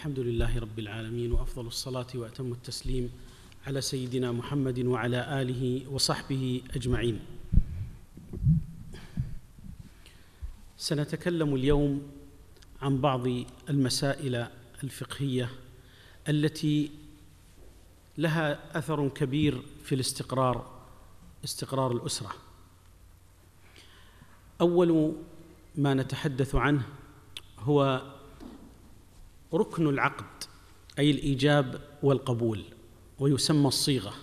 الحمد لله رب العالمين وأفضل الصلاة وأتم التسليم على سيدنا محمد وعلى آله وصحبه أجمعين. سنتكلم اليوم عن بعض المسائل الفقهية التي لها أثر كبير في الاستقرار استقرار الأسرة. أول ما نتحدث عنه هو ركن العقد أي الإيجاب والقبول ويسمى الصيغة.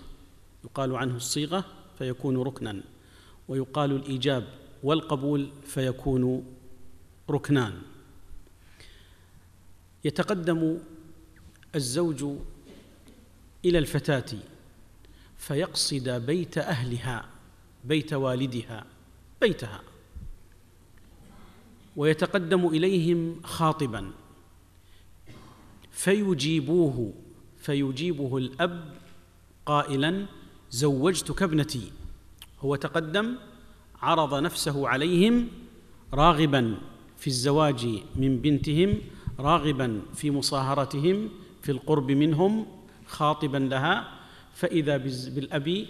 يقال عنه الصيغة فيكون ركنا ويقال الإيجاب والقبول فيكون ركنان يتقدم الزوج إلى الفتاة فيقصد بيت أهلها بيت والدها بيتها. ويتقدم إليهم خاطبا. فيجيبوه فيجيبه الأب قائلا زوجتك ابنتي. هو تقدم عرض نفسه عليهم راغبا في الزواج من بنتهم راغبا في مصاهرتهم في القرب منهم خاطبا لها. فإذا بالأب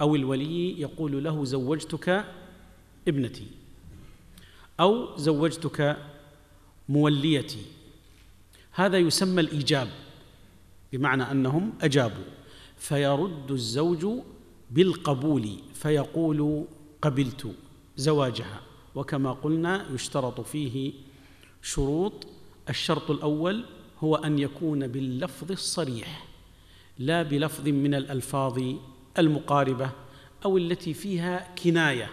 أو الولي يقول له زوجتك ابنتي. أو زوجتك موليتي. هذا يسمى الإيجاب بمعنى أنهم أجابوا فيرد الزوج بالقبول فيقول قبلت زواجها وكما قلنا يشترط فيه شروط الشرط الأول هو أن يكون باللفظ الصريح لا بلفظ من الألفاظ المقاربة أو التي فيها كناية.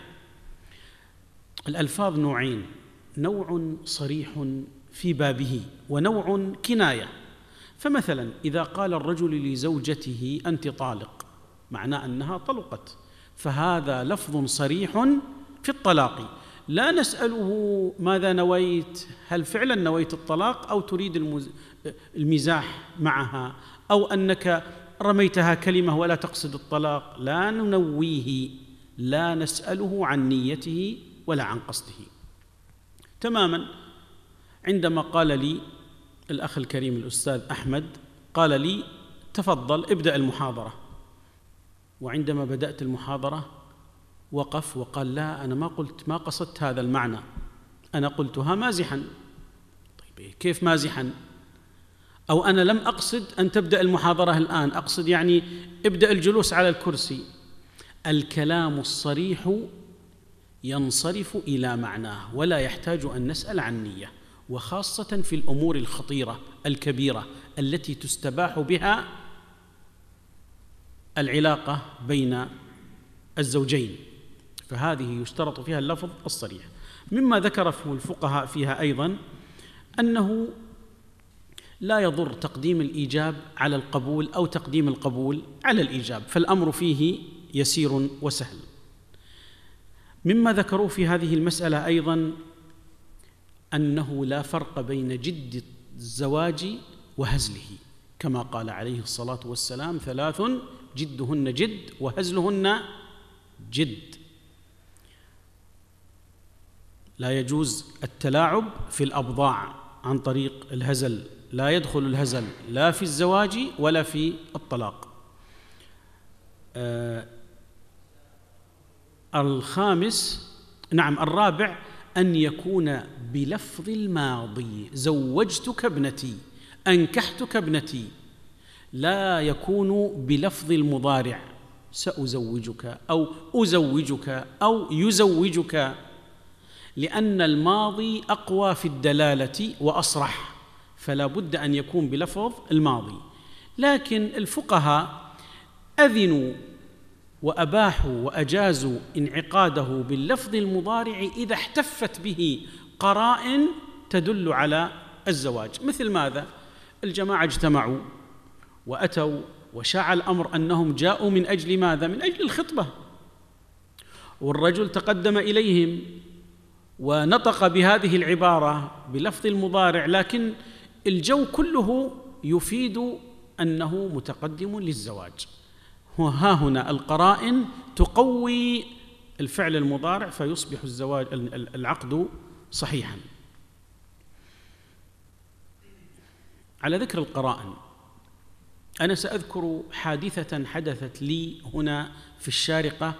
الألفاظ نوعين نوع صريح في بابه ونوع كناية. فمثلا إذا قال الرجل لزوجته أنت طالق معناه أنها طلقت. فهذا لفظ صريح في الطلاق. لا نسأله ماذا نويت هل فعلا نويت الطلاق أو تريد المزاح معها أو أنك رميتها كلمة ولا تقصد الطلاق. لا ننويه لا نسأله عن نيته ولا عن قصده. تماما. عندما قال لي الأخ الكريم الأستاذ أحمد قال لي تفضل ابدأ المحاضرة. وعندما بدأت المحاضرة وقف وقال لا أنا ما قلت ما قصدت هذا المعنى. أنا قلتها مازحا. طيب كيف مازحا؟ أو أنا لم أقصد أن تبدأ المحاضرة الآن أقصد يعني ابدأ الجلوس على الكرسي. الكلام الصريح ينصرف إلى معناه ولا يحتاج أن نسأل عن نية. وخاصة في الأمور الخطيرة الكبيرة التي تستباح بها العلاقة بين الزوجين. فهذه يشترط فيها اللفظ الصريح. مما ذكره الفقهاء فيها أيضا أنه لا يضر تقديم الإيجاب على القبول أو تقديم القبول على الإيجاب فالأمر فيه يسير وسهل. مما ذكروه في هذه المسألة أيضا أنه لا فرق بين جد الزواج وهزله كما قال عليه الصلاة والسلام ثلاث جدهن جد وهزلهن جد. لا يجوز التلاعب في الأبضاع عن طريق الهزل لا يدخل الهزل لا في الزواج ولا في الطلاق. آه الخامس نعم الرابع أن يكون بلفظ الماضي زوجتك ابنتي أنكحتك ابنتي لا يكون بلفظ المضارع سأزوجك أو أزوجك أو يزوجك لأن الماضي أقوى في الدلالة وأصرح فلا بد أن يكون بلفظ الماضي. لكن الفقهاء أذنوا وأباحوا وأجازوا انعقاده باللفظ المضارع إذا احتفت به قرائن تدل على الزواج. مثل ماذا؟ الجماعة اجتمعوا وأتوا وشاع الأمر أنهم جاءوا من أجل ماذا؟ من أجل الخطبة. والرجل تقدم إليهم ونطق بهذه العبارة بلفظ المضارع لكن الجو كله يفيد أنه متقدم للزواج. ها هنا القرائن تقوي الفعل المضارع فيصبح الزواج العقد صحيحا. على ذكر القرائن أنا سأذكر حادثة حدثت لي هنا في الشارقة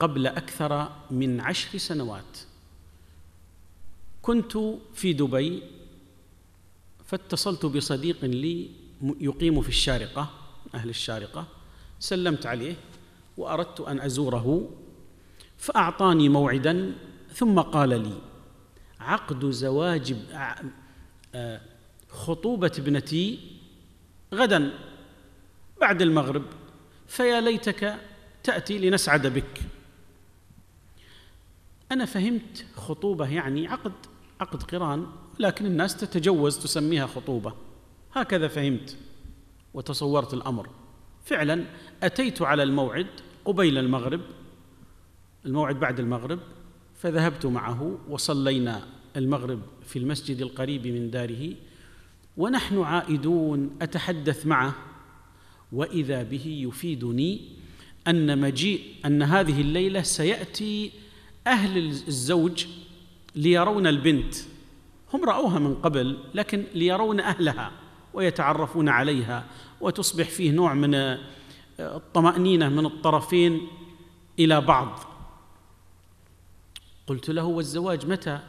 قبل أكثر من عشر سنوات. كنت في دبي فاتصلت بصديق لي يقيم في الشارقة أهل الشارقة. سلمت عليه وأردت أن أزوره فأعطاني موعدا ثم قال لي عقد زواج آه، خطوبة ابنتي غدا بعد المغرب فيا ليتك تأتي لنسعد بك. أنا فهمت خطوبة يعني عقد عقد قران لكن الناس تتجوز تسميها خطوبة. هكذا فهمت وتصورت الأمر. فعلا أتيت على الموعد قبيل المغرب الموعد بعد المغرب فذهبت معه وصلينا المغرب في المسجد القريب من داره ونحن عائدون أتحدث معه وإذا به يفيدني أن مجيء أن هذه الليلة سيأتي أهل الزوج ليرون البنت. هم رأوها من قبل لكن ليرون أهلها ويتعرفون عليها. وتصبح فيه نوع من الطمأنينة من الطرفين إلى بعض. قلت له والزواج متى؟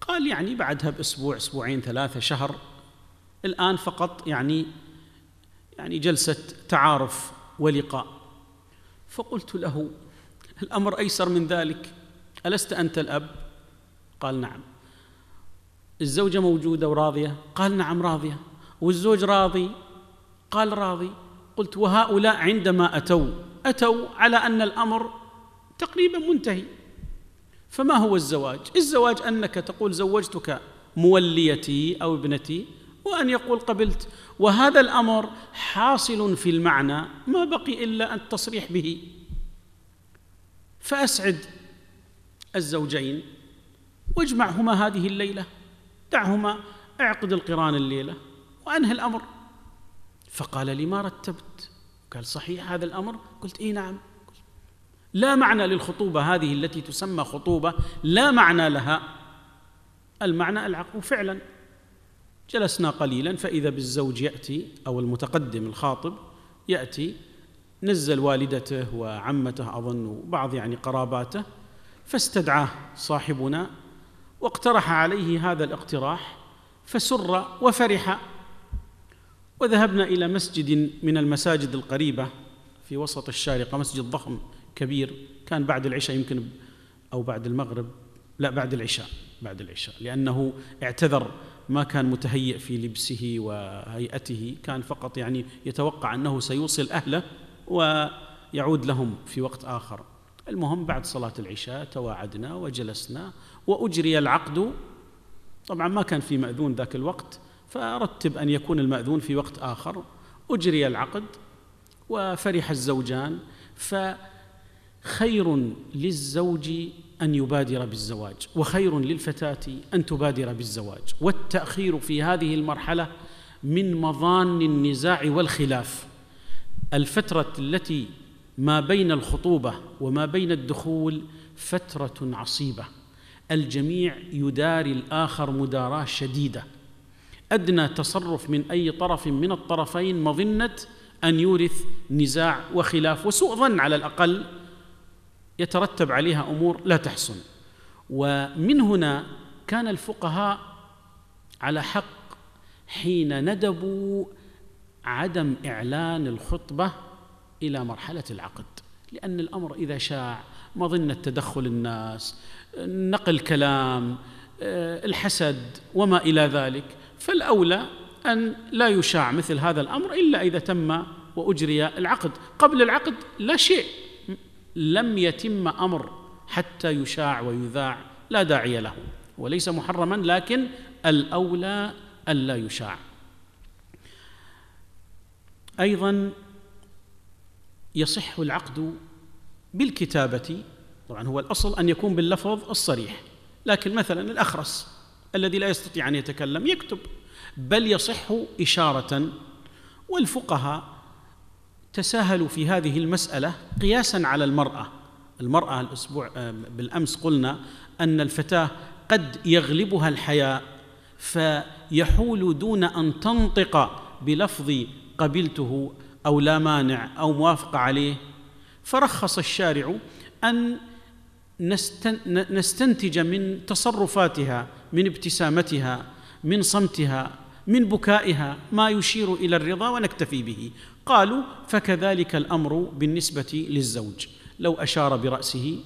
قال يعني بعدها بأسبوع أسبوعين ثلاثة شهر. الآن فقط يعني يعني جلسة تعارف ولقاء. فقلت له الأمر أيسر من ذلك. ألست أنت الأب؟ قال نعم. الزوجة موجودة وراضية؟ قال نعم راضية. والزوج راضي؟ قال راضي قلت وهؤلاء عندما أتوا أتوا على أن الأمر تقريبا منتهي. فما هو الزواج؟ الزواج أنك تقول زوجتك موليتي أو ابنتي وأن يقول قبلت. وهذا الأمر حاصل في المعنى ما بقي إلا التصريح به. فأسعد الزوجين واجمعهما هذه الليلة دعهما أعقد القران الليلة وانهي الأمر. فقال لي ما رتبت. قال صحيح هذا الأمر؟ قلت اي نعم. لا معنى للخطوبة هذه التي تسمى خطوبة لا معنى لها. المعنى العقد فعلا جلسنا قليلا فإذا بالزوج يأتي أو المتقدم الخاطب يأتي نزل والدته وعمته أظن وبعض يعني قراباته فاستدعاه صاحبنا واقترح عليه هذا الاقتراح فسر وفرح. وذهبنا إلى مسجد من المساجد القريبة في وسط الشارقه مسجد ضخم كبير كان بعد العشاء يمكن أو بعد المغرب. لا بعد العشاء بعد العشاء لأنه اعتذر ما كان متهيئ في لبسه وهيئته كان فقط يعني يتوقع أنه سيوصل أهله ويعود لهم في وقت آخر. المهم بعد صلاة العشاء تواعدنا وجلسنا وأجري العقد. طبعا ما كان في مأذون ذاك الوقت فرتب أن يكون المأذون في وقت آخر. أجري العقد وفرح الزوجان فخير للزوج أن يبادر بالزواج وخير للفتاة أن تبادر بالزواج. والتأخير في هذه المرحلة من مظان النزاع والخلاف. الفترة التي ما بين الخطوبة وما بين الدخول فترة عصيبة. الجميع يداري الآخر مداراة شديدة. أدنى تصرف من أي طرف من الطرفين مظنة أن يورث نزاع وخلاف وسوء ظن على الأقل يترتب عليها أمور لا تحسن. ومن هنا كان الفقهاء على حق حين ندبوا عدم إعلان الخطبة إلى مرحلة العقد لأن الأمر إذا شاع مظنة تدخل الناس نقل كلام آه، الحسد وما إلى ذلك. فالأولى أن لا يشاع مثل هذا الأمر إلا إذا تم وأجري العقد. قبل العقد لا شيء. لم يتم أمر حتى يشاع ويذاع لا داعي له وليس محرما لكن الأولى الا يشاع. أيضا يصح العقد بالكتابة. طبعا هو الأصل أن يكون باللفظ الصريح لكن مثلا الأخرس. الذي لا يستطيع أن يتكلم يكتب بل يصح إشارة والفقهاء تساهلوا في هذه المسألة قياسا على المرأة. المرأة الأسبوع بالأمس قلنا أن الفتاة قد يغلبها الحياء فيحول دون أن تنطق بلفظ قبلته أو لا مانع أو موافقه عليه. فرخص الشارع أن نستنتج من تصرفاتها من ابتسامتها من صمتها من بكائها ما يشير إلى الرضا ونكتفي به. قالوا فكذلك الأمر بالنسبة للزوج. لو أشار برأسه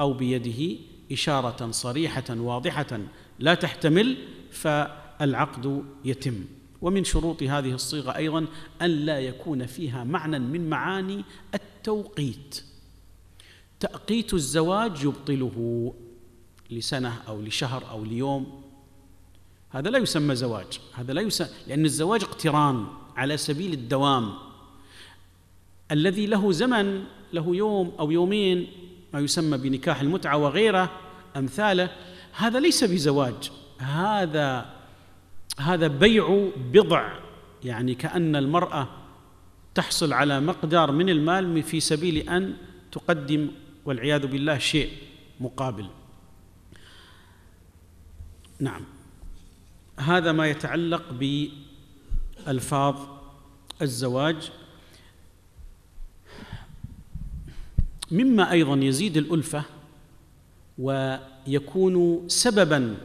أو بيده إشارة صريحة واضحة لا تحتمل فالعقد يتم. ومن شروط هذه الصيغة أيضا أن لا يكون فيها معنى من معاني التوقيت. تأقيت الزواج يبطله لسنة أو لشهر أو ليوم. هذا لا يسمى زواج. هذا لا يسمى لأن الزواج اقتران على سبيل الدوام. الذي له زمن له يوم أو يومين ما يسمى بنكاح المتعة وغيره أمثاله هذا ليس بزواج. هذا هذا بيع بضع. يعني كأن المرأة تحصل على مقدار من المال في سبيل أن تقدم والعياذ بالله شيء مقابل. نعم. هذا ما يتعلق بالفاظ الزواج. مما أيضا يزيد الألفة ويكون سببا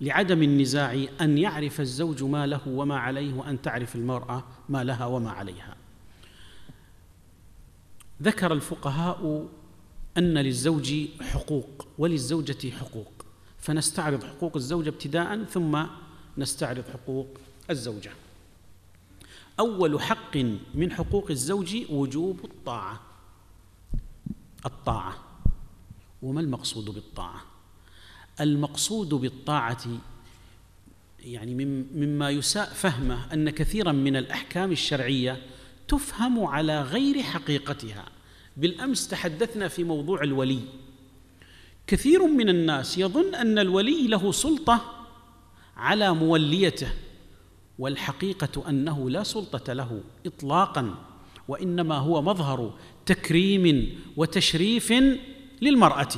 لعدم النزاع أن يعرف الزوج ما له وما عليه وأن تعرف المرأة ما لها وما عليها. ذكر الفقهاء أن للزوج حقوق وللزوجة حقوق. فنستعرض حقوق الزوجه ابتداء ثم نستعرض حقوق الزوجة. أول حق من حقوق الزوج وجوب الطاعة. الطاعة. وما المقصود بالطاعة؟ المقصود بالطاعة يعني مما يساء فهمه أن كثيرا من الأحكام الشرعية تفهم على غير حقيقتها. بالأمس تحدثنا في موضوع الولي. كثير من الناس يظن أن الولي له سلطة على موليته والحقيقة أنه لا سلطة له اطلاقا وإنما هو مظهر تكريم وتشريف للمرأة.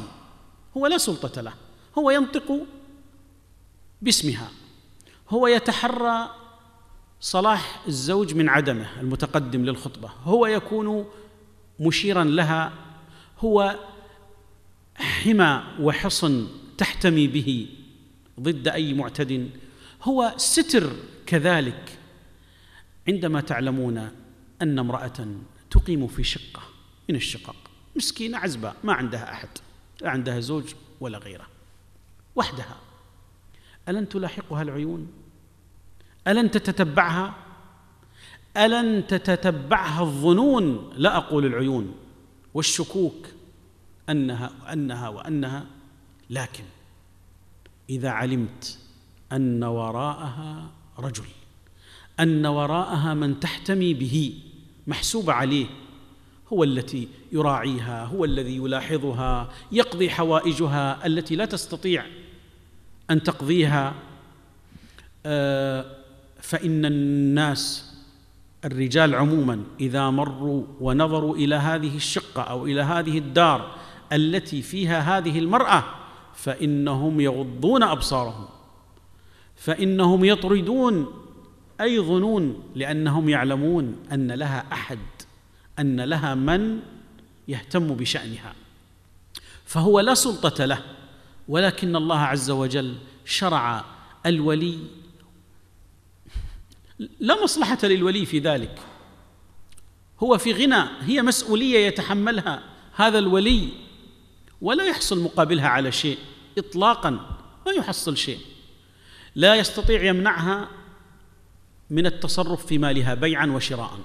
هو لا سلطة له هو ينطق باسمها هو يتحرى صلاح الزوج من عدمه المتقدم للخطبة هو يكون مشيرا لها هو حمى وحصن تحتمي به ضد أي معتد. هو ستر كذلك عندما تعلمون أن امرأة تقيم في شقة من الشقق مسكينة عزباء ما عندها أحد لا عندها زوج ولا غيره وحدها. ألن تلاحقها العيون؟ ألن تتتبعها؟ ألن تتتبعها الظنون؟ لا أقول العيون. والشكوك أنها أنها وأنها لكن إذا علمت أن وراءها رجل أن وراءها من تحتمي به محسوب عليه هو التي يراعيها هو الذي يلاحظها يقضي حوائجها التي لا تستطيع أن تقضيها آه، فإن الناس الرجال عموما إذا مروا ونظروا إلى هذه الشقة أو إلى هذه الدار التي فيها هذه المرأة فإنهم يغضون أبصارهم فإنهم يطردون أي ظنون لأنهم يعلمون أن لها أحد أن لها من يهتم بشأنها. فهو لا سلطة له ولكن الله عز وجل شرع الولي لا مصلحة للولي في ذلك. هو في غنى هي مسؤولية يتحملها هذا الولي ولا يحصل مقابلها على شيء إطلاقا ما يحصل شيء. لا يستطيع يمنعها من التصرف في مالها بيعا وشراء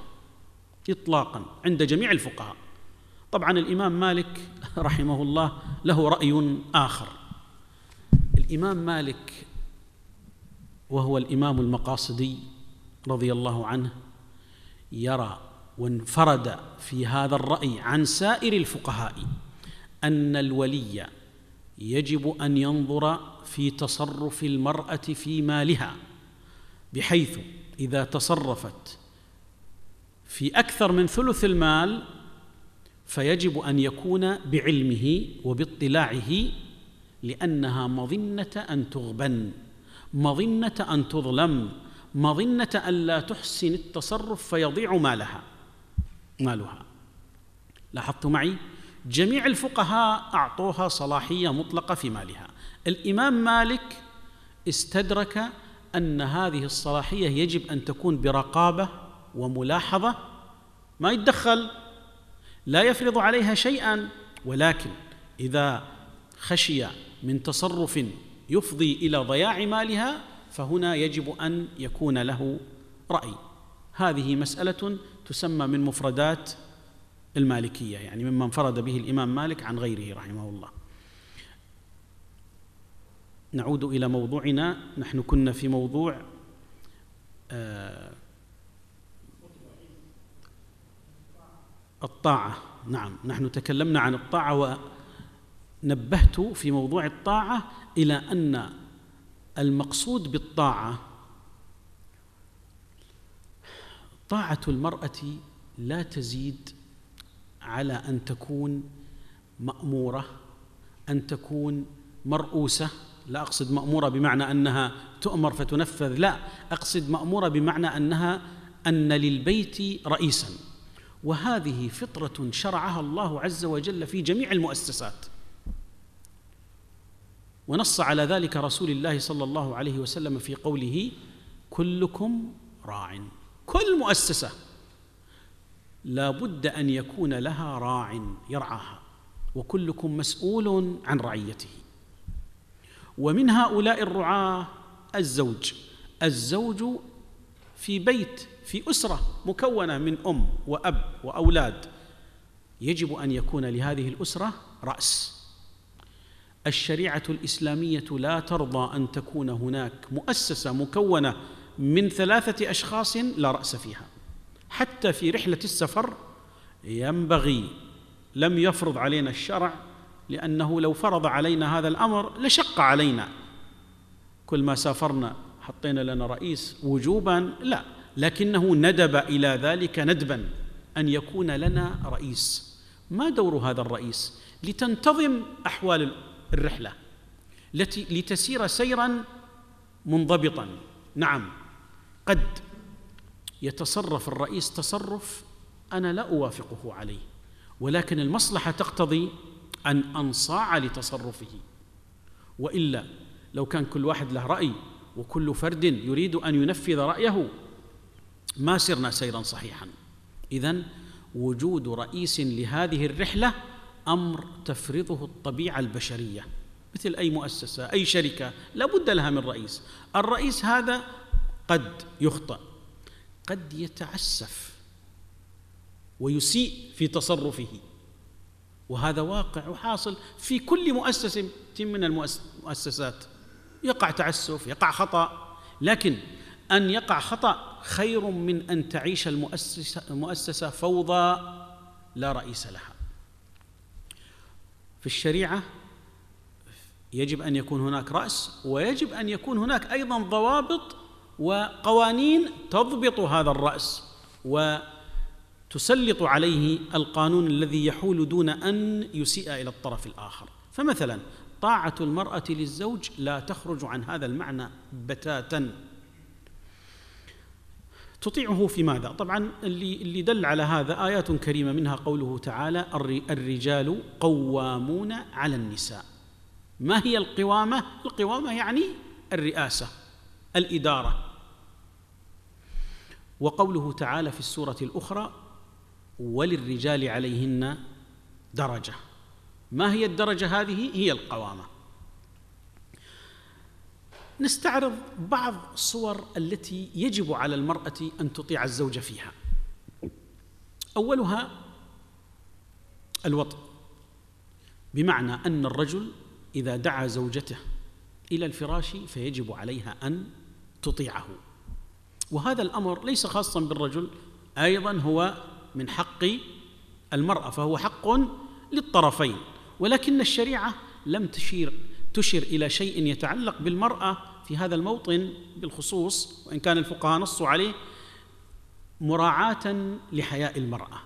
إطلاقا عند جميع الفقهاء. طبعا الإمام مالك رحمه الله له رأي آخر. الإمام مالك وهو الإمام المقاصدي رضي الله عنه يرى وانفرد في هذا الرأي عن سائر الفقهاء أن الولي يجب أن ينظر في تصرف المرأة في مالها بحيث إذا تصرفت في أكثر من ثلث المال فيجب أن يكون بعلمه وباطلاعه لأنها مظنة أن تغبن مظنة أن تظلم مظنة أن لا تحسن التصرف فيضيع مالها مالها. لاحظت معي؟ جميع الفقهاء أعطوها صلاحية مطلقة في مالها. الإمام مالك استدرك أن هذه الصلاحية يجب أن تكون برقابة وملاحظة ما يتدخل لا يفرض عليها شيئا ولكن إذا خشي من تصرف يفضي إلى ضياع مالها فهنا يجب أن يكون له رأي. هذه مسألة تسمى من مفردات المالكية يعني مما انفرد به الإمام مالك عن غيره رحمه الله. نعود إلى موضوعنا. نحن كنا في موضوع آه الطاعة. نعم نحن تكلمنا عن الطاعة ونبهت في موضوع الطاعة إلى أن المقصود بالطاعة. طاعة المرأة لا تزيد على أن تكون مأمورة أن تكون مرؤوسة. لا أقصد مأمورة بمعنى أنها تؤمر فتنفذ لا. أقصد مأمورة بمعنى أنها أن للبيت رئيسا. وهذه فطرة شرعها الله عز وجل في جميع المؤسسات. ونص على ذلك رسول الله صلى الله عليه وسلم في قوله كلكم راع. كل مؤسسة لا بد أن يكون لها راع يرعاها وكلكم مسؤول عن رعيته. ومن هؤلاء الرعاة الزوج. الزوج في بيت في أسرة مكونة من أم وأب وأولاد. يجب أن يكون لهذه الأسرة رأس. الشريعة الإسلامية لا ترضى أن تكون هناك مؤسسة مكونة من ثلاثة أشخاص لا رأس فيها. حتى في رحلة السفر ينبغي لم يفرض علينا الشرع لأنه لو فرض علينا هذا الأمر لشق علينا. كل ما سافرنا حطينا لنا رئيس وجوبا لا. لكنه ندب إلى ذلك ندبا أن يكون لنا رئيس. ما دور هذا الرئيس؟ لتنتظم أحوال الرحلة التي لتسير سيرا منضبطا. نعم قد يتصرف الرئيس تصرف أنا لا أوافقه عليه ولكن المصلحة تقتضي أن أنصاع لتصرفه. وإلا لو كان كل واحد له رأي وكل فرد يريد أن ينفذ رأيه ما سرنا سيرا صحيحا. إذا وجود رئيس لهذه الرحلة أمر تفرضه الطبيعة البشرية مثل أي مؤسسة أي شركة لا بد لها من رئيس. الرئيس هذا قد يخطأ قد يتعسف ويسيء في تصرفه. وهذا واقع وحاصل في كل مؤسسة من المؤسسات يقع تعسف يقع خطأ. لكن أن يقع خطأ خير من أن تعيش المؤسسة, المؤسسة فوضى لا رئيس لها. في الشريعة يجب أن يكون هناك رأس ويجب أن يكون هناك أيضا ضوابط وقوانين تضبط هذا الرأس وتسلط عليه القانون الذي يحول دون أن يسيء إلى الطرف الآخر. فمثلا طاعة المرأة للزوج لا تخرج عن هذا المعنى بتاتا. تطيعه في ماذا؟ طبعا اللي اللي دل على هذا آيات كريمة منها قوله تعالى الرجال قوامون على النساء ما هي القوامة؟ القوامة يعني الرئاسة الإدارة وقوله تعالى في السورة الأخرى وللرجال عليهن درجة ما هي الدرجة هذه؟ هي القوامة نستعرض بعض الصور التي يجب على المرأة أن تطيع الزوج فيها. أولها الوطء بمعنى أن الرجل إذا دعا زوجته إلى الفراش فيجب عليها أن تطيعه. وهذا الأمر ليس خاصا بالرجل أيضا هو من حق المرأة فهو حق للطرفين ولكن الشريعة لم تشير تشر إلى شيء يتعلق بالمرأة في هذا الموطن بالخصوص وإن كان الفقهاء نصوا عليه مراعاة لحياء المرأة.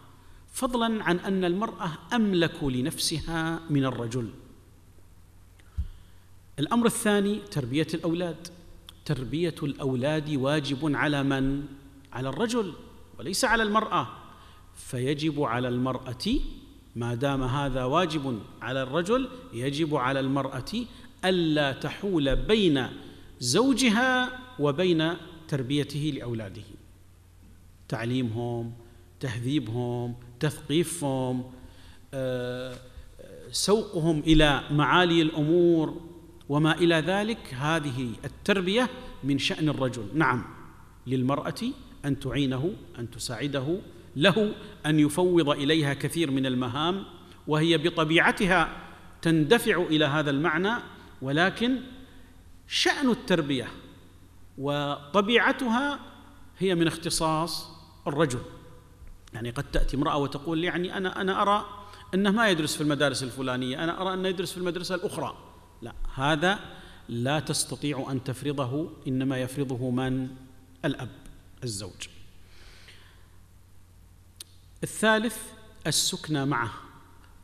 فضلا عن أن المرأة أملك لنفسها من الرجل. الأمر الثاني تربية الأولاد. تربية الأولاد واجب على من؟ على الرجل وليس على المرأة. فيجب على المرأة ما دام هذا واجب على الرجل يجب على المرأة ألا تحول بين زوجها وبين تربيته لأولاده. تعليمهم تهذيبهم تثقيفهم آه، سوقهم إلى معالي الأمور وما إلى ذلك. هذه التربية من شأن الرجل. نعم للمرأة أن تعينه أن تساعده له أن يفوض إليها كثير من المهام وهي بطبيعتها تندفع إلى هذا المعنى ولكن شأن التربية وطبيعتها هي من اختصاص الرجل. يعني قد تأتي امرأة وتقول يعني أنا أنا أرى أنه ما يدرس في المدارس الفلانية أنا أرى أنه يدرس في المدرسة الأخرى. لا هذا لا تستطيع أن تفرضه إنما يفرضه من؟ الأب الزوج. الثالث السكنى معه.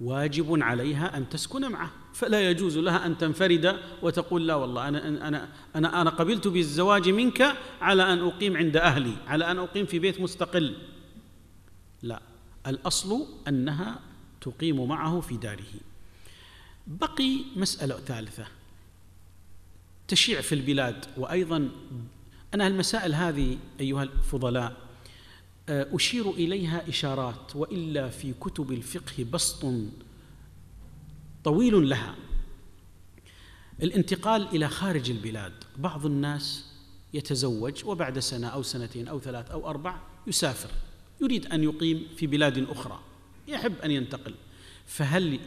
واجب عليها أن تسكن معه. فلا يجوز لها أن تنفرد وتقول لا والله أنا أنا أنا أنا قبلت بالزواج منك على أن أقيم عند أهلي على أن أقيم في بيت مستقل. لا الأصل أنها تقيم معه في داره. بقي مسألة ثالثة تشيع في البلاد وأيضا أنا المسائل هذه أيها الفضلاء آه، أشير إليها إشارات وإلا في كتب الفقه بسط طويل لها. الانتقال إلى خارج البلاد. بعض الناس يتزوج وبعد سنة أو سنتين أو ثلاث أو أربع يسافر. يريد أن يقيم في بلاد أخرى. يحب أن ينتقل. فهل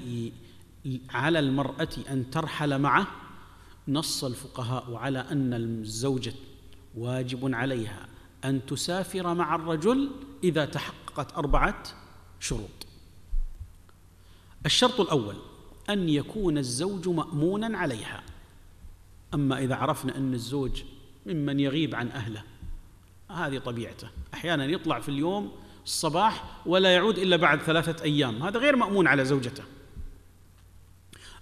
على المرأة أن ترحل معه؟ نص الفقهاء على أن الزوجة واجب عليها أن تسافر مع الرجل إذا تحققت أربعة شروط. الشرط الأول أن يكون الزوج مأمونا عليها. أما إذا عرفنا أن الزوج ممن يغيب عن أهله هذه طبيعته. أحيانا يطلع في اليوم الصباح ولا يعود إلا بعد ثلاثة أيام. هذا غير مأمون على زوجته.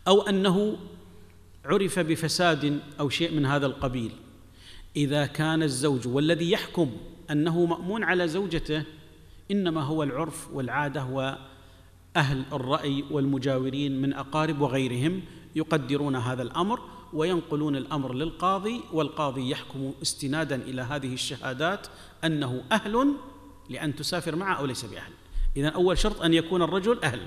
أو أنه عرف بفساد أو شيء من هذا القبيل. إذا كان الزوج والذي يحكم أنه مأمون على زوجته إنما هو العرف والعادة واهل الرأي والمجاورين من أقارب وغيرهم يقدرون هذا الأمر وينقلون الأمر للقاضي والقاضي يحكم استنادا إلى هذه الشهادات أنه أهل لأن تسافر معه أو ليس بأهل. اذا أول شرط أن يكون الرجل أهل.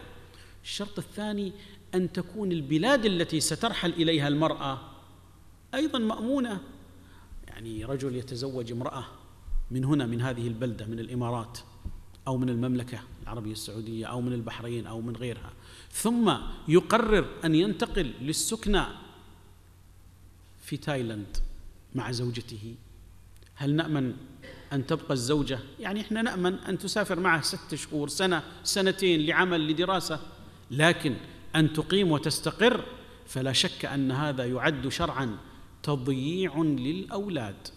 الشرط الثاني أن تكون البلاد التي سترحل إليها المرأة أيضا مأمونة. يعني رجل يتزوج امرأة من هنا من هذه البلدة من الإمارات أو من المملكة. العربية السعودية أو من البحرين أو من غيرها. ثم يقرر أن ينتقل للسكنى في تايلاند مع زوجته. هل نأمن أن تبقى الزوجة؟ يعني إحنا نأمن أن تسافر معه ست شهور سنة سنتين لعمل لدراسة. لكن أن تقيم وتستقر فلا شك أن هذا يعد شرعا تضييع للأولاد.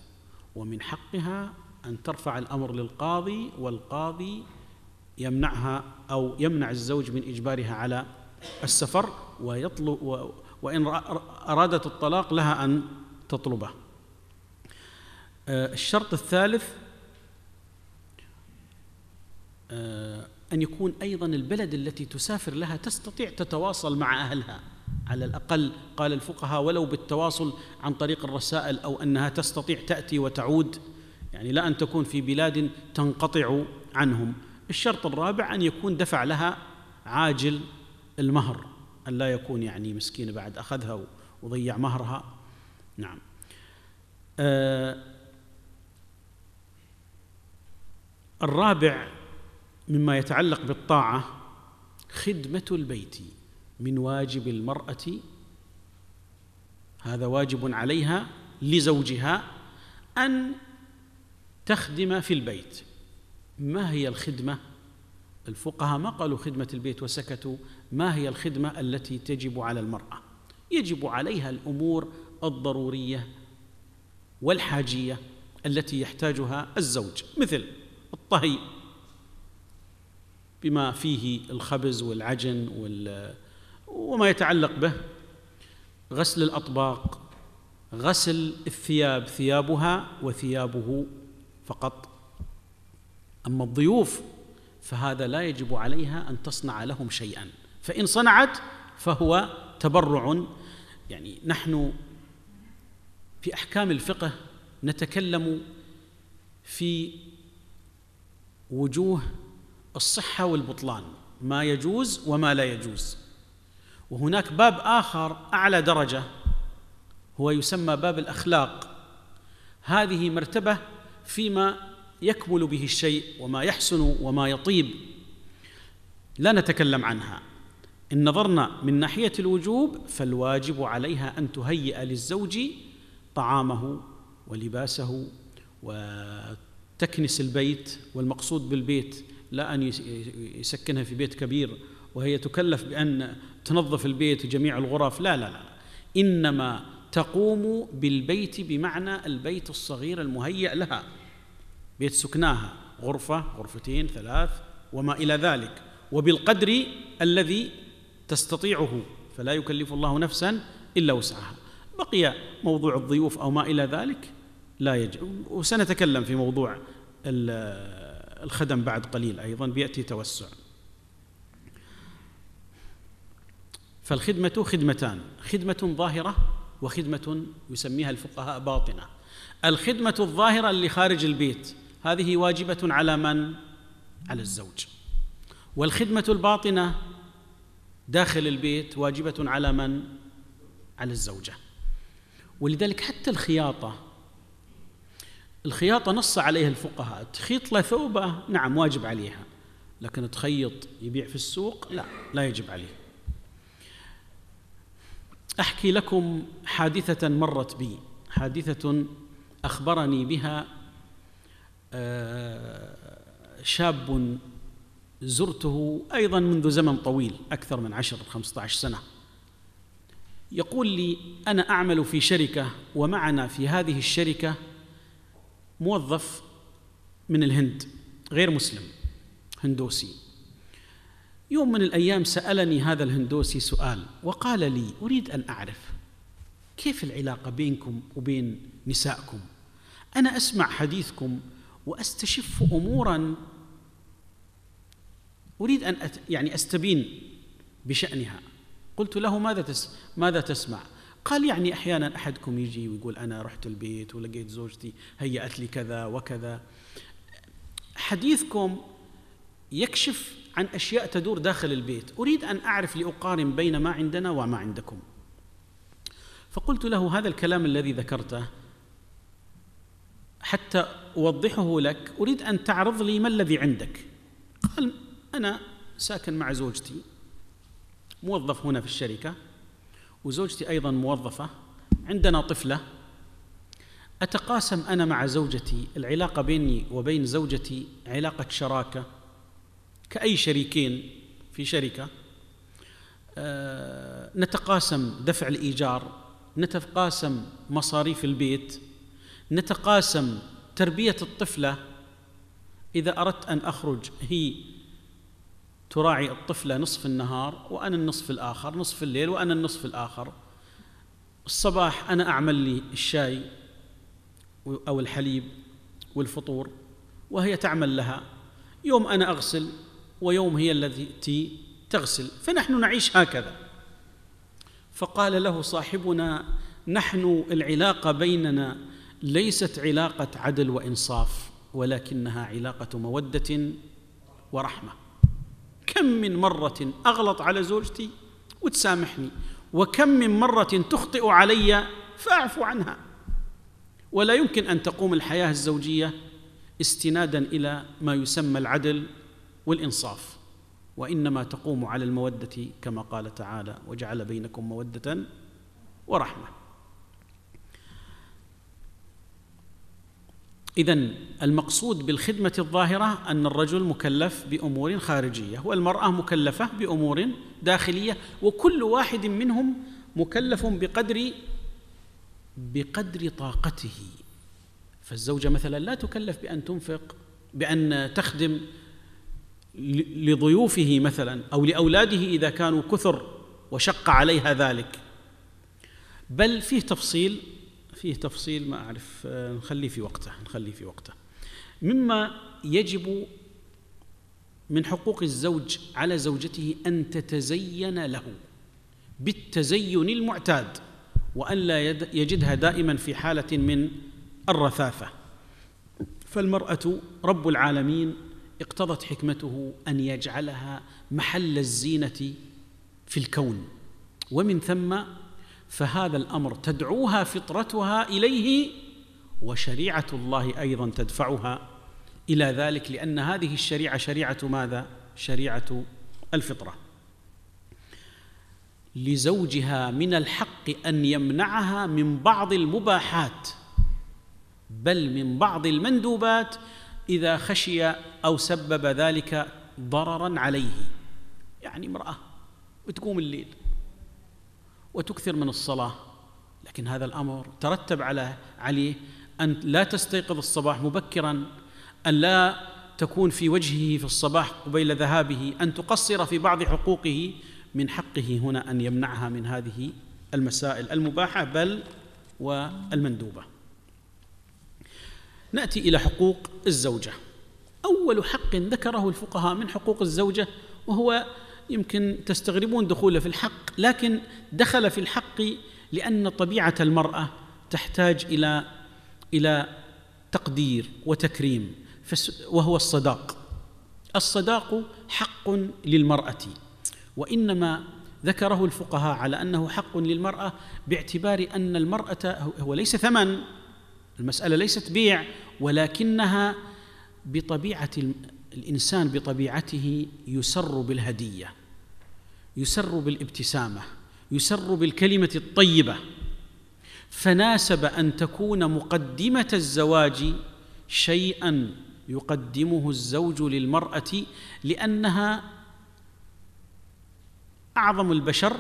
ومن حقها أن ترفع الأمر للقاضي والقاضي يمنعها أو يمنع الزوج من إجبارها على السفر ويطلب وإن أرادت الطلاق لها أن تطلبه. آه، الشرط الثالث آه، أن يكون أيضا البلد التي تسافر لها تستطيع تتواصل مع أهلها. على الأقل قال الفقهاء ولو بالتواصل عن طريق الرسائل أو أنها تستطيع تأتي وتعود. يعني لا أن تكون في بلاد تنقطع عنهم. الشرط الرابع أن يكون دفع لها عاجل المهر أن لا يكون يعني مسكين بعد أخذها وضيع مهرها. نعم. آه الرابع مما يتعلق بالطاعة خدمة البيت من واجب المرأة. هذا واجب عليها لزوجها أن تخدم في البيت. ما هي الخدمة؟ الفقهاء ما قالوا خدمة البيت وسكتوا. ما هي الخدمة التي تجب على المرأة؟ يجب عليها الأمور الضرورية والحاجية التي يحتاجها الزوج مثل الطهي. بما فيه الخبز والعجن وما يتعلق به. غسل الأطباق غسل الثياب ثيابها وثيابه فقط. أما الضيوف فهذا لا يجب عليها أن تصنع لهم شيئا. فإن صنعت فهو تبرع. يعني نحن في أحكام الفقه نتكلم في وجوه الصحة والبطلان ما يجوز وما لا يجوز. وهناك باب آخر أعلى درجة هو يسمى باب الأخلاق. هذه مرتبة فيما يكمل به الشيء وما يحسن وما يطيب. لا نتكلم عنها. إن نظرنا من ناحية الوجوب فالواجب عليها أن تهيئ للزوج طعامه ولباسه وتكنس البيت والمقصود بالبيت لا أن يسكنها في بيت كبير وهي تكلف بأن تنظف البيت وجميع الغرف. لا لا لا إنما تقوم بالبيت بمعنى البيت الصغير المهيأ لها. بيت سكناها غرفة غرفتين ثلاث وما إلى ذلك. وبالقدر الذي تستطيعه فلا يكلف الله نفسا إلا وسعها. بقي موضوع الضيوف أو ما إلى ذلك لا يجب. وسنتكلم في موضوع الخدم بعد قليل أيضا بيأتي توسع. فالخدمة خدمتان خدمة ظاهرة وخدمة يسميها الفقهاء باطنة. الخدمة الظاهرة اللي خارج البيت هذه واجبة على من؟ على الزوج. والخدمة الباطنة داخل البيت واجبة على من؟ على الزوجة. ولذلك حتى الخياطة الخياطة نص عليها الفقهاء. تخيط له ثوبة نعم واجب عليها. لكن تخيط يبيع في السوق لا لا يجب عليه. أحكي لكم حادثة مرت بي. حادثة أخبرني بها شاب زرته أيضا منذ زمن طويل أكثر من عشر خمسه عشر سنة. يقول لي أنا أعمل في شركة ومعنا في هذه الشركة موظف من الهند غير مسلم هندوسي. يوم من الأيام سألني هذا الهندوسي سؤال وقال لي أريد أن أعرف كيف العلاقة بينكم وبين نسائكم؟ أنا أسمع حديثكم وأستشف امورا. أريد أن أت يعني أستبين بشأنها. قلت له ماذا تس ماذا تسمع؟ قال يعني أحيانا أحدكم يجي ويقول أنا رحت البيت ولقيت زوجتي هيأت لي كذا وكذا. حديثكم يكشف عن أشياء تدور داخل البيت. أريد أن أعرف لأقارن بين ما عندنا وما عندكم. فقلت له هذا الكلام الذي ذكرته حتى أوضحه لك أريد أن تعرض لي ما الذي عندك. قال أنا ساكن مع زوجتي موظف هنا في الشركة وزوجتي أيضا موظفة عندنا طفلة. أتقاسم أنا مع زوجتي العلاقة بيني وبين زوجتي علاقة شراكة كأي شريكين في شركة. آه، نتقاسم دفع الإيجار نتقاسم مصاريف البيت. نتقاسم تربية الطفلة. إذا أردت أن أخرج هي تراعي الطفلة نصف النهار وأنا النصف الآخر نصف الليل وأنا النصف الآخر. الصباح أنا أعمل لي الشاي أو الحليب والفطور وهي تعمل لها. يوم أنا أغسل ويوم هي التي تغسل. فنحن نعيش هكذا. فقال له صاحبنا نحن العلاقة بيننا ليست علاقة عدل وإنصاف ولكنها علاقة مودة ورحمة. كم من مرة أغلط على زوجتي وتسامحني وكم من مرة تخطئ علي فأعفو عنها. ولا يمكن أن تقوم الحياة الزوجية استنادا إلى ما يسمى العدل والإنصاف وإنما تقوم على المودة كما قال تعالى وجعل بينكم مودة ورحمة. إذا المقصود بالخدمة الظاهرة أن الرجل مكلف بأمور خارجية والمرأة مكلفة بأمور داخلية وكل واحد منهم مكلف بقدر بقدر طاقته. فالزوجة مثلا لا تكلف بأن تنفق بأن تخدم لضيوفه مثلا أو لأولاده إذا كانوا كثر وشق عليها ذلك. بل فيه تفصيل فيه تفصيل ما أعرف نخليه في وقته نخليه في وقته. مما يجب من حقوق الزوج على زوجته أن تتزين له بالتزين المعتاد وأن لا يجدها دائما في حالة من الرثاثة فالمرأة رب العالمين اقتضت حكمته أن يجعلها محل الزينة في الكون. ومن ثم فهذا الأمر تدعوها فطرتها إليه وشريعة الله أيضا تدفعها إلى ذلك لأن هذه الشريعة شريعة ماذا؟ شريعة الفطرة. لزوجها من الحق أن يمنعها من بعض المباحات بل من بعض المندوبات إذا خشي أو سبب ذلك ضررا عليه. يعني امرأة بتقوم الليل. وتكثر من الصلاة. لكن هذا الأمر ترتب على عليه أن لا تستيقظ الصباح مبكرا أن لا تكون في وجهه في الصباح قبيل ذهابه أن تقصر في بعض حقوقه من حقه هنا أن يمنعها من هذه المسائل المباحة بل والمندوبة. نأتي إلى حقوق الزوجة. أول حق ذكره الفقهاء من حقوق الزوجة وهو يمكن تستغربون دخوله في الحق لكن دخل في الحق لأن طبيعة المرأة تحتاج إلى إلى تقدير وتكريم وهو الصداق. الصداق حق للمرأة وإنما ذكره الفقهاء على أنه حق للمرأة باعتبار أن المرأة هو ليس ثمن المسألة ليست بيع ولكنها بطبيعة الإنسان بطبيعته يسر بالهدية يسر بالابتسامة يسر بالكلمة الطيبة. فناسب أن تكون مقدمة الزواج شيئا يقدمه الزوج للمرأة لأنها أعظم البشر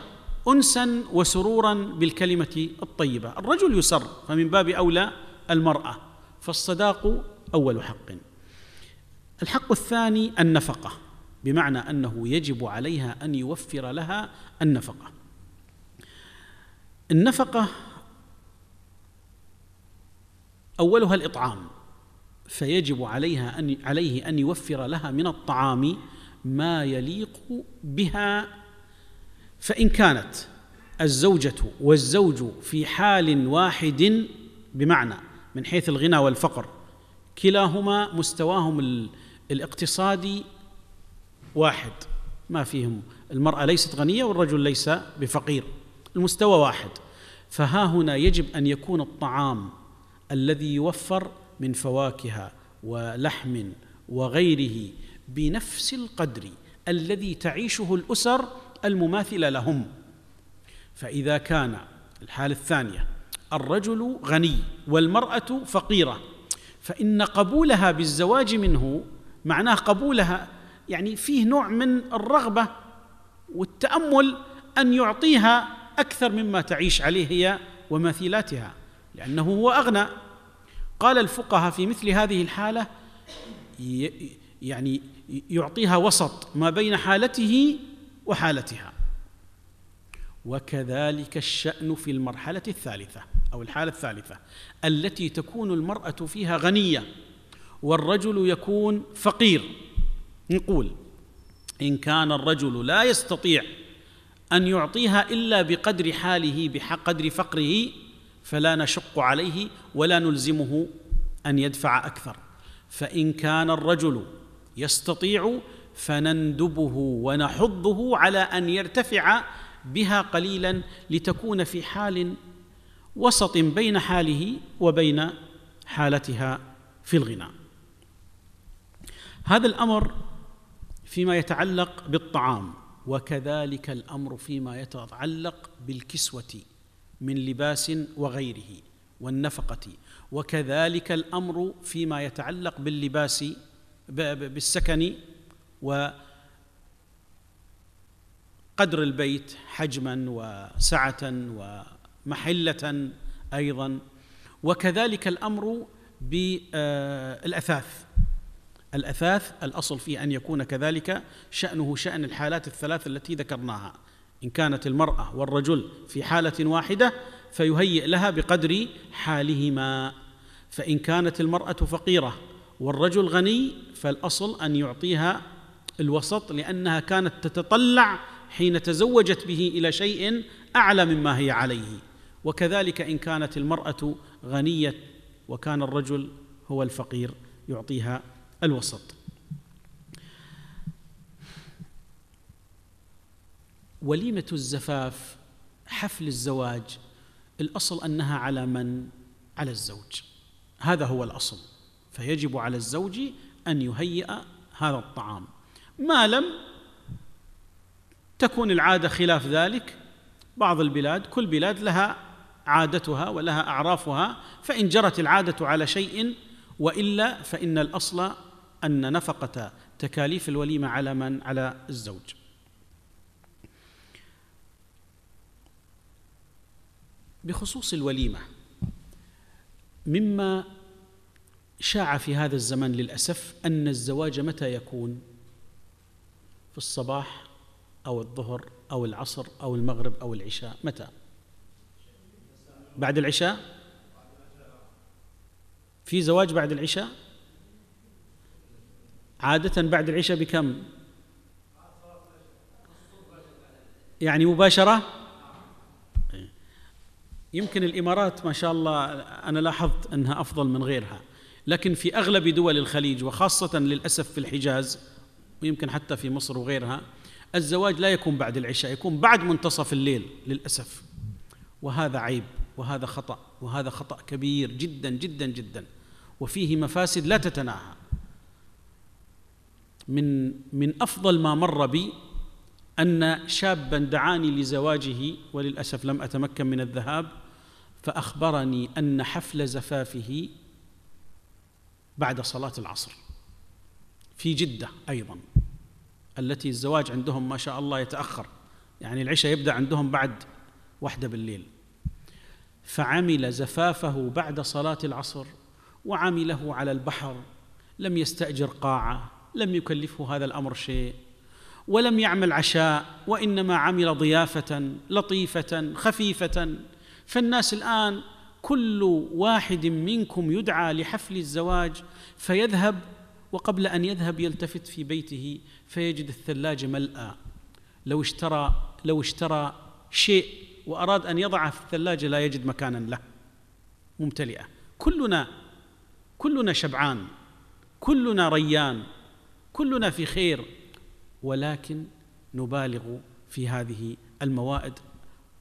انسا وسرورا بالكلمة الطيبة. الرجل يسر فمن باب أولى المرأة فالصداق أول حق. الحق الثاني النفقة بمعنى أنه يجب عليها أن يوفر لها النفقة. النفقة أولها الإطعام فيجب عليها أن عليه أن يوفر لها من الطعام ما يليق بها. فإن كانت الزوجة والزوج في حال واحد بمعنى من حيث الغنى والفقر كلاهما مستواهم الاقتصادي واحد ما فيهم. المرأة ليست غنية والرجل ليس بفقير المستوى واحد. فها هنا يجب أن يكون الطعام الذي يوفر من فواكه ولحم وغيره بنفس القدر الذي تعيشه الأسر المماثلة لهم. فإذا كان الحالة الثانية الرجل غني والمرأة فقيرة فإن قبولها بالزواج منه معناه قبولها. يعني فيه نوع من الرغبة والتأمل أن يعطيها أكثر مما تعيش عليه هي ومثيلاتها لأنه هو أغنى. قال الفقهاء في مثل هذه الحالة يعني يعطيها وسط ما بين حالته وحالتها. وكذلك الشأن في المرحلة الثالثة أو الحالة الثالثة التي تكون المرأة فيها غنية. والرجل يكون فقير. نقول إن كان الرجل لا يستطيع أن يعطيها إلا بقدر حاله بقدر فقره فلا نشق عليه ولا نلزمه أن يدفع أكثر. فإن كان الرجل يستطيع فنندبه ونحضه على أن يرتفع بها قليلا لتكون في حال وسط بين حاله وبين حالتها في الغنى. هذا الأمر فيما يتعلق بالطعام وكذلك الأمر فيما يتعلق بالكسوة من لباس وغيره والنفقة وكذلك الأمر فيما يتعلق باللباس بالسكن وقدر البيت حجما وسعة ومحلة أيضا وكذلك الأمر بالأثاث. الأثاث الأصل فيه أن يكون كذلك شأنه شأن الحالات الثلاث التي ذكرناها. إن كانت المرأة والرجل في حالة واحدة فيهيئ لها بقدر حالهما. فإن كانت المرأة فقيرة والرجل غني فالأصل أن يعطيها الوسط لأنها كانت تتطلع حين تزوجت به إلى شيء أعلى مما هي عليه. وكذلك إن كانت المرأة غنية وكان الرجل هو الفقير يعطيها الوسط. وليمة الزفاف حفل الزواج الأصل أنها على من؟ على الزوج. هذا هو الأصل. فيجب على الزوج أن يهيئ هذا الطعام. ما لم تكون العادة خلاف ذلك بعض البلاد كل بلاد لها عادتها ولها أعرافها فإن جرت العادة على شيء وإلا فإن الأصل أن نفقة تكاليف الوليمة على من؟ على الزوج. بخصوص الوليمة مما شاع في هذا الزمان للأسف أن الزواج متى يكون؟ في الصباح أو الظهر أو العصر أو المغرب أو العشاء. متى؟ بعد العشاء؟ في زواج بعد العشاء؟ عادة بعد العشاء بكم؟ يعني مباشرة؟ يمكن الإمارات ما شاء الله أنا لاحظت أنها أفضل من غيرها لكن في أغلب دول الخليج وخاصة للأسف في الحجاز ويمكن حتى في مصر وغيرها الزواج لا يكون بعد العشاء يكون بعد منتصف الليل للأسف وهذا عيب وهذا خطأ وهذا خطأ كبير جدا جدا جدا وفيه مفاسد لا تتناهى. من من أفضل ما مر بي أن شابا دعاني لزواجه وللأسف لم أتمكن من الذهاب فأخبرني أن حفل زفافه بعد صلاة العصر في جدة أيضا التي الزواج عندهم ما شاء الله يتأخر يعني العشاء يبدأ عندهم بعد واحدة بالليل. فعمل زفافه بعد صلاة العصر وعمله على البحر لم يستأجر قاعة لم يكلفه هذا الأمر شيء ولم يعمل عشاء وإنما عمل ضيافة لطيفة خفيفة. فالناس الآن كل واحد منكم يدعى لحفل الزواج فيذهب وقبل أن يذهب يلتفت في بيته فيجد الثلاجه ملأى. لو اشترى لو اشترى شيء وأراد أن يضعه في الثلاجة لا يجد مكانا له. ممتلئة. كلنا كلنا شبعان. كلنا ريان. كلنا في خير ولكن نبالغ في هذه الموائد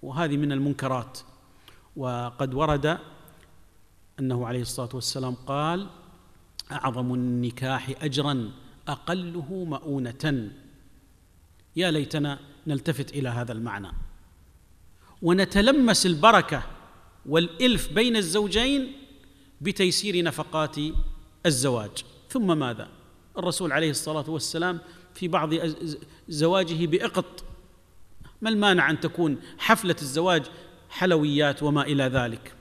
وهذه من المنكرات. وقد ورد أنه عليه الصلاة والسلام قال أعظم النكاح اجرا أقله مؤونة. يا ليتنا نلتفت إلى هذا المعنى. ونتلمس البركة والإلف بين الزوجين بتيسير نفقات الزواج. ثم ماذا؟ الرسول عليه الصلاة والسلام في بعض زواجه بإقط. ما المانع أن تكون حفلة الزواج حلويات وما إلى ذلك؟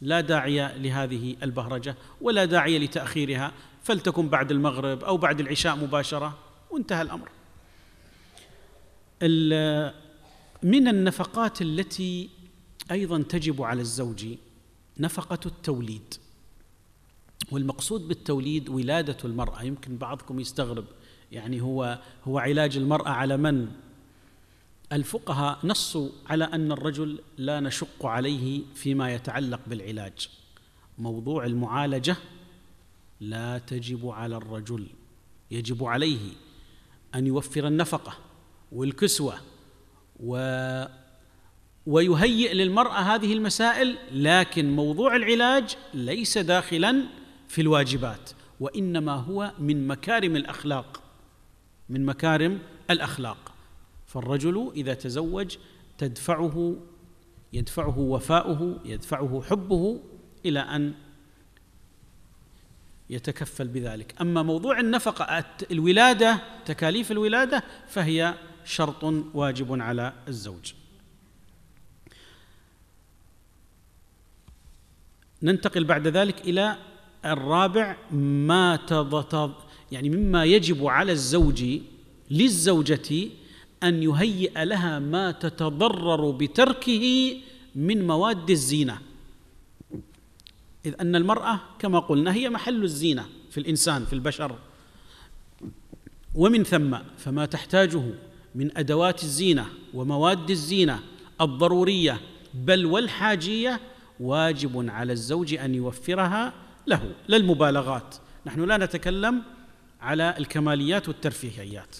لا داعي لهذه البهرجة ولا داعي لتأخيرها فلتكن بعد المغرب أو بعد العشاء مباشرة. وانتهى الأمر. من النفقات التي أيضا تجب على الزوج نفقة التوليد. والمقصود بالتوليد ولادة المرأة. يمكن بعضكم يستغرب يعني هو هو علاج المرأة على من؟ الفقهاء نصوا على أن الرجل لا نشق عليه فيما يتعلق بالعلاج. موضوع المعالجة لا تجب على الرجل يجب عليه أن يوفر النفقة والكسوة و ويهيئ للمرأة هذه المسائل لكن موضوع العلاج ليس داخلا في الواجبات وإنما هو من مكارم الأخلاق من مكارم الأخلاق. فالرجل إذا تزوج تدفعه يدفعه وفاؤه يدفعه حبه إلى أن يتكفل بذلك. أما موضوع النفقة الولادة تكاليف الولادة فهي شرط واجب على الزوج. ننتقل بعد ذلك إلى الرابع ما تض يعني مما يجب على الزوج للزوجة أن يهيئ لها ما تتضرر بتركه من مواد الزينة. إذ أن المرأة كما قلنا هي محل الزينة في الإنسان في البشر. ومن ثم فما تحتاجه من أدوات الزينة ومواد الزينة الضرورية بل والحاجية واجب على الزوج أن يوفرها له لا المبالغات. نحن لا نتكلم على الكماليات والترفيهيات.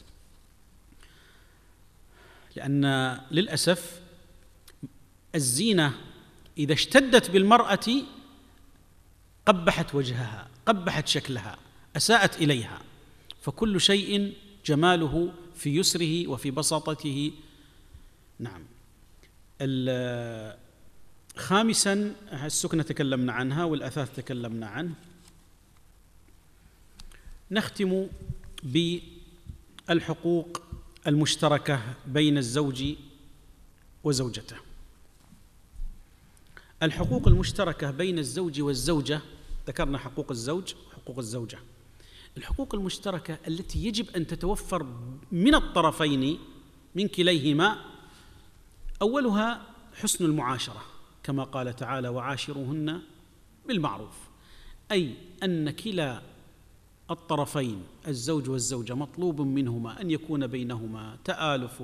لأن للأسف الزينة إذا اشتدت بالمرأة قبحت وجهها قبحت شكلها أساءت إليها. فكل شيء جماله في يسره وفي بساطته. نعم. خامسا السكنة تكلمنا عنها والأثاث تكلمنا عنه. نختم بالحقوق المشتركة بين الزوج وزوجته. الحقوق المشتركة بين الزوج والزوجة ذكرنا حقوق الزوج وحقوق الزوجة. الحقوق المشتركة التي يجب أن تتوفر من الطرفين من كليهما أولها حسن المعاشرة. كما قال تعالى وعاشروهن بالمعروف. أي أن كلا الطرفين الزوج والزوجة مطلوب منهما أن يكون بينهما تآلف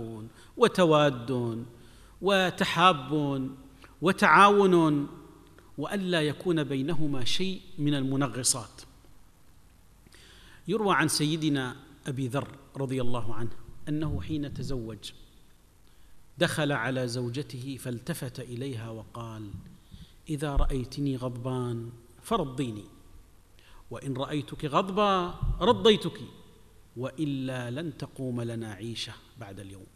وتواد وتحاب وتعاون والا يكون بينهما شيء من المنغصات. يروى عن سيدنا أبي ذر رضي الله عنه أنه حين تزوج دخل على زوجته فالتفت إليها وقال إذا رأيتني غضبان فرضيني وإن رأيتك غضبا رضيتك وإلا لن تقوم لنا عيشة بعد اليوم.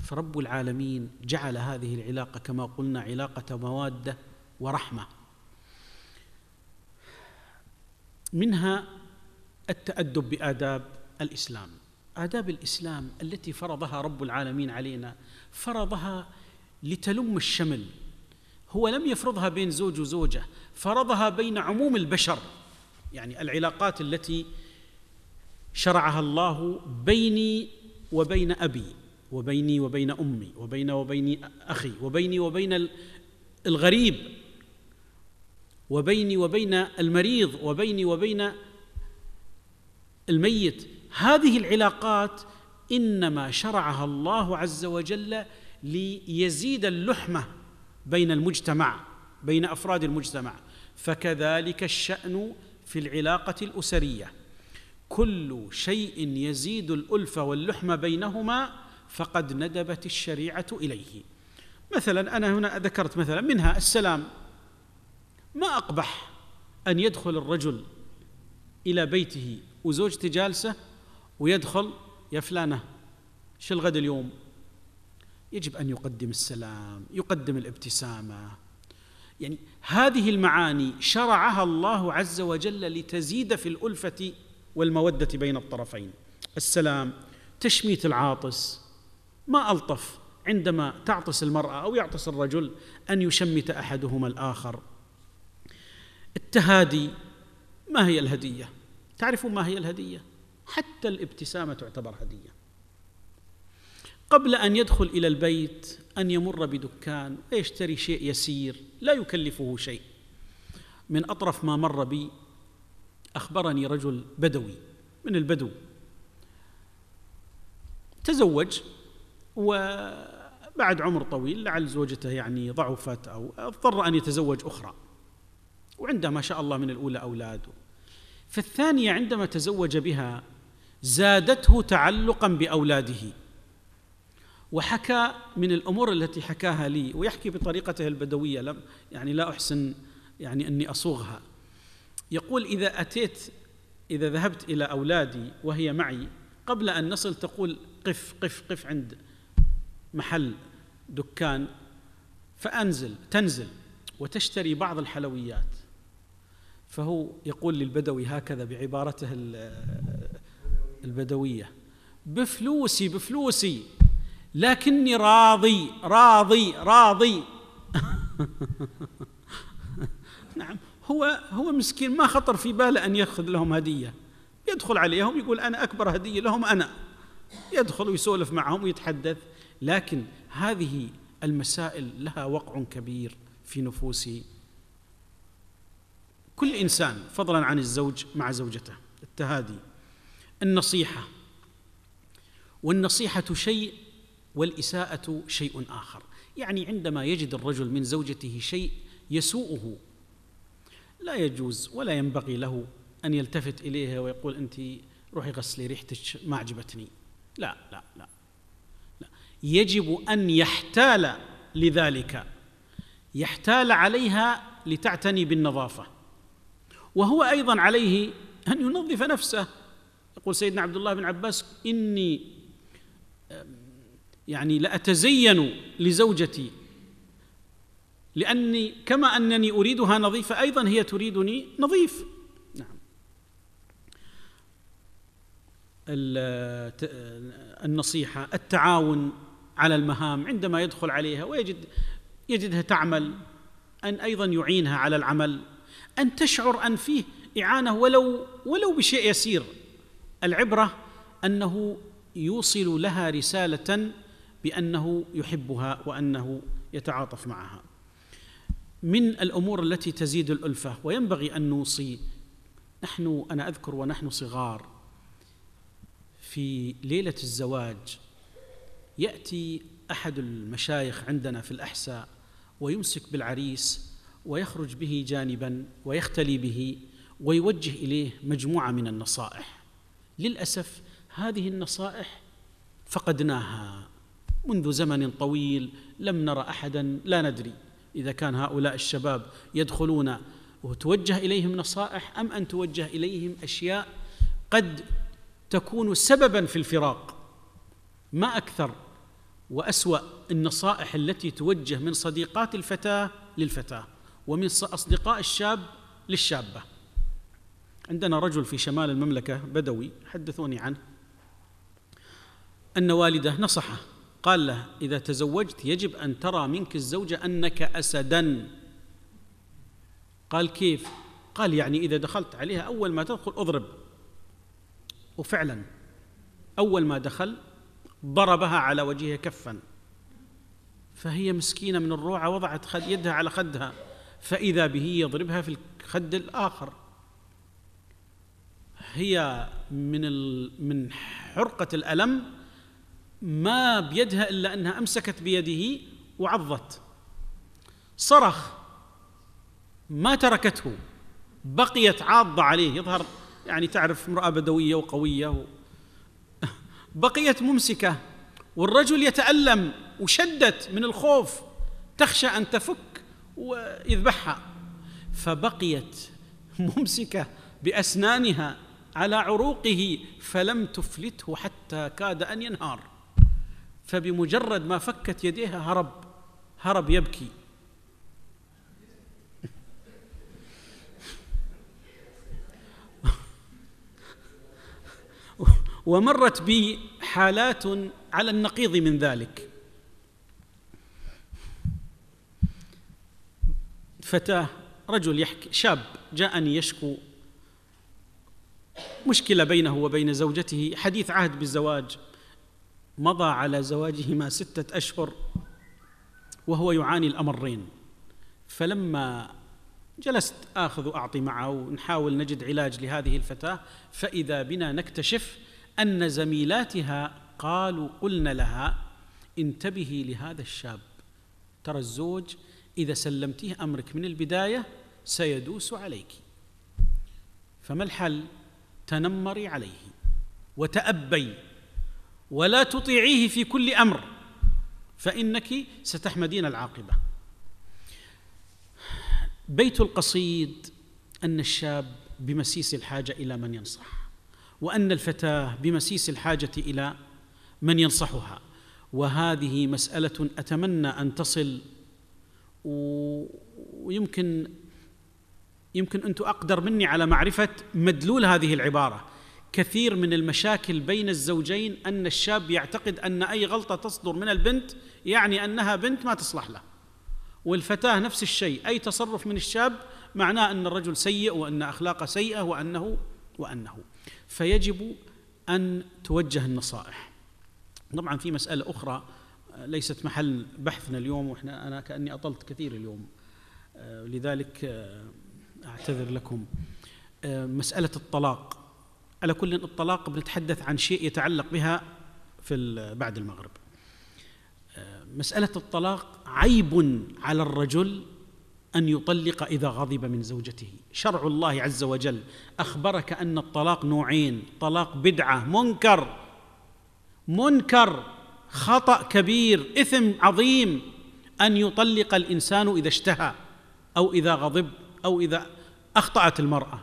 فرب العالمين جعل هذه العلاقة كما قلنا علاقة مودة ورحمة. منها التأدب بآداب الإسلام. آداب الإسلام التي فرضها رب العالمين علينا فرضها لتلم الشمل. هو لم يفرضها بين زوج وزوجة فرضها بين عموم البشر. يعني العلاقات التي شرعها الله بيني وبين أبي وبيني وبين أمي وبين وبين أخي وبيني وبين الغريب وبيني وبين المريض وبيني وبين الميت. هذه العلاقات إنما شرعها الله عز وجل ليزيد اللحمة بين المجتمع بين أفراد المجتمع. فكذلك الشأن في العلاقة الأسرية. كل شيء يزيد الألفة واللحمة بينهما فقد ندبت الشريعة إليه. مثلا أنا هنا ذكرت مثلا منها السلام. ما أقبح أن يدخل الرجل إلى بيته وزوجته جالسة؟ ويدخل يا فلانة شو الغد اليوم؟ يجب أن يقدم السلام يقدم الابتسامة. يعني هذه المعاني شرعها الله عز وجل لتزيد في الألفة والمودة بين الطرفين. السلام تشميت العاطس. ما ألطف عندما تعطس المرأة أو يعطس الرجل أن يشمت أحدهما الآخر. التهادي ما هي الهدية؟ تعرفون ما هي الهدية؟ حتى الابتسامة تعتبر هدية. قبل أن يدخل إلى البيت أن يمر بدكان ويشتري شيء يسير لا يكلفه شيء. من أطرف ما مر بي أخبرني رجل بدوي من البدو. تزوج وبعد عمر طويل لعل زوجته يعني ضعفت أو اضطر أن يتزوج أخرى. وعنده ما شاء الله من الأولى أولاد. فالثانية عندما تزوج بها زادته تعلقا بأولاده. وحكى من الأمور التي حكاها لي ويحكي بطريقته البدوية لم يعني لا أحسن يعني أني أصوغها. يقول إذا أتيت إذا ذهبت إلى أولادي وهي معي قبل أن نصل تقول قف قف قف عند محل دكان فأنزل تنزل وتشتري بعض الحلويات. فهو يقول للبدوي هكذا بعبارته البدوية. بفلوسي بفلوسي. لكني راضي راضي راضي. نعم هو هو مسكين ما خطر في باله أن يأخذ لهم هدية. يدخل عليهم يقول أنا أكبر هدية لهم أنا. يدخل ويسولف معهم ويتحدث. لكن هذه المسائل لها وقع كبير في نفوس كل إنسان فضلا عن الزوج مع زوجته التهادي. النصيحة. والنصيحة شيء والإساءة شيء آخر. يعني عندما يجد الرجل من زوجته شيء يسوءه لا يجوز ولا ينبغي له أن يلتفت اليها ويقول أنت روحي غسلي ريحتك ما عجبتني. لا لا لا. لا. يجب أن يحتال لذلك. يحتال عليها لتعتني بالنظافة. وهو أيضا عليه أن ينظف نفسه. يقول سيدنا عبد الله بن عباس إني يعني لأتزين لزوجتي لأني كما أنني أريدها نظيفة أيضا هي تريدني نظيف. نعم. النصيحة التعاون على المهام عندما يدخل عليها ويجد يجدها تعمل أن أيضا يعينها على العمل أن تشعر أن فيه إعانة ولو ولو بشيء يسير. العبرة أنه يوصل لها رسالة بأنه يحبها وأنه يتعاطف معها. من الأمور التي تزيد الألفة وينبغي أن نوصي نحن أنا أذكر ونحن صغار في ليلة الزواج يأتي أحد المشايخ عندنا في الأحساء ويمسك بالعريس ويخرج به جانبا ويختلي به ويوجه إليه مجموعة من النصائح. للأسف هذه النصائح فقدناها منذ زمن طويل لم نرى أحدا لا ندري إذا كان هؤلاء الشباب يدخلون وتوجه إليهم نصائح أم أن توجه إليهم أشياء قد تكون سببا في الفراق. ما أكثر وأسوأ النصائح التي توجه من صديقات الفتاة للفتاة ومن أصدقاء الشاب للشابة. عندنا رجل في شمال المملكة بدوي حدثوني عنه أن والده نصحه قال له إذا تزوجت يجب أن ترى منك الزوجه أنك اسدا. قال كيف؟ قال يعني إذا دخلت عليها أول ما تدخل أضرب. وفعلا أول ما دخل ضربها على وجهها كفا. فهي مسكينة من الروعة وضعت يدها على خدها فإذا به يضربها في الخد الآخر. هي من من حرقة الألم ما بيدها إلا أنها أمسكت بيده وعضت. صرخ ما تركته بقيت عاضة عليه. يظهر يعني تعرف امرأة بدوية وقوية و... بقيت ممسكة. والرجل يتألم وشدت من الخوف. تخشى أن تفك ويذبحها فبقيت ممسكة بأسنانها. على عروقه فلم تفلته حتى كاد أن ينهار. فبمجرد ما فكت يديها هرب هرب يبكي. ومرت بي حالات على النقيض من ذلك. فتاة رجل يحكي شاب جاءني يشكو مشكلة بينه وبين زوجته حديث عهد بالزواج. مضى على زواجهما ستة أشهر وهو يعاني الأمرين. فلما جلست آخذ واعطي معه ونحاول نجد علاج لهذه الفتاة فإذا بنا نكتشف أن زميلاتها قالوا قلن لها انتبهي لهذا الشاب. ترى الزوج إذا سلمتيه أمرك من البداية سيدوس عليك. فما الحل؟ تنمري عليه وتأبي ولا تطيعيه في كل أمر فإنك ستحمدين العاقبة. بيت القصيد أن الشاب بمسيس الحاجة إلى من ينصح وأن الفتاة بمسيس الحاجة إلى من ينصحها. وهذه مسألة أتمنى أن تصل ويمكن يمكن أنتم أقدر مني على معرفة مدلول هذه العبارة. كثير من المشاكل بين الزوجين أن الشاب يعتقد أن أي غلطة تصدر من البنت يعني أنها بنت ما تصلح له. والفتاة نفس الشيء. أي تصرف من الشاب معناه أن الرجل سيء وأن أخلاقه سيئة وانه وأنه. فيجب أن توجه النصائح. طبعا في مسألة أخرى ليست محل بحثنا اليوم وإحنا أنا كأني أطلت كثير اليوم. آه، لذلك آه، أعتذر لكم. آه، مسألة الطلاق. على كل الطلاق بنتحدث عن شيء يتعلق بها في بعد المغرب. مسألة الطلاق عيب على الرجل أن يطلق إذا غضب من زوجته. شرع الله عز وجل أخبرك أن الطلاق نوعين. طلاق بدعة منكر. منكر خطأ كبير إثم عظيم. أن يطلق الإنسان إذا اشتهى أو إذا غضب. أو إذا أخطأت المرأة.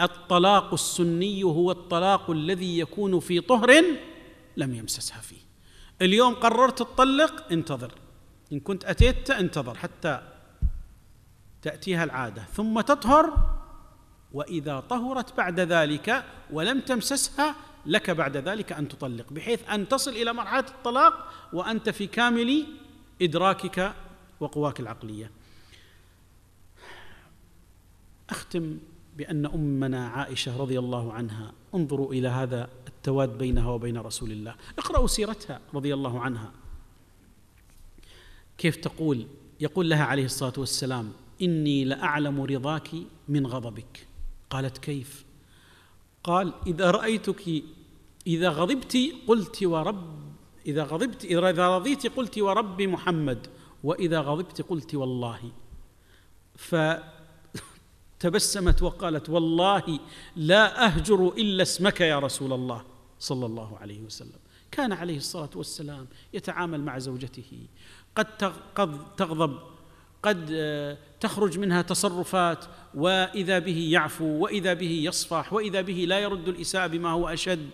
الطلاق السني هو الطلاق الذي يكون في طهر لم يمسسها فيه. اليوم قررت تطلق انتظر. إن كنت أتيت انتظر حتى تأتيها العادة. ثم تطهر وإذا طهرت بعد ذلك ولم تمسسها لك بعد ذلك أن تطلق بحيث أن تصل إلى مرحلة الطلاق وأنت في كامل إدراكك وقواك العقلية. أختم بأن أمنا عائشة رضي الله عنها انظروا إلى هذا التواد بينها وبين رسول الله. اقرأوا سيرتها رضي الله عنها. كيف تقول؟ يقول لها عليه الصلاة والسلام إني لأعلم رضاك من غضبك. قالت كيف؟ قال إذا رأيتك إذا غضبت قلت ورب إذا غضبت إذا رضيت قلت ورب محمد وإذا غضبت قلت والله. فتبسمت وقالت والله لا أهجر إلا اسمك يا رسول الله صلى الله عليه وسلم. كان عليه الصلاة والسلام يتعامل مع زوجته. قد قد تغضب قد آه، تخرج منها تصرفات وإذا به يعفو وإذا به يصفح وإذا به لا يرد الإساءة بما هو أشد.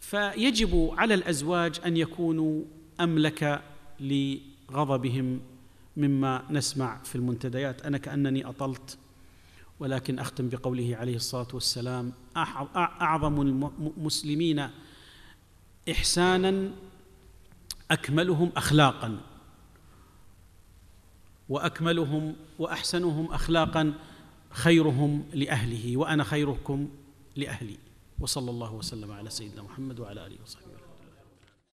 فيجب على الأزواج أن يكونوا أملك لغضبهم مما نسمع في المنتديات. أنا كأنني أطلت ولكن أختم بقوله عليه الصلاة والسلام أعظم المسلمين إحسانا أكملهم اخلاقا. وأكملهم وأحسنهم اخلاقا خيرهم لأهله وأنا خيركم لأهلي. وصلى الله وسلم على سيدنا محمد وعلى آله وصحبه.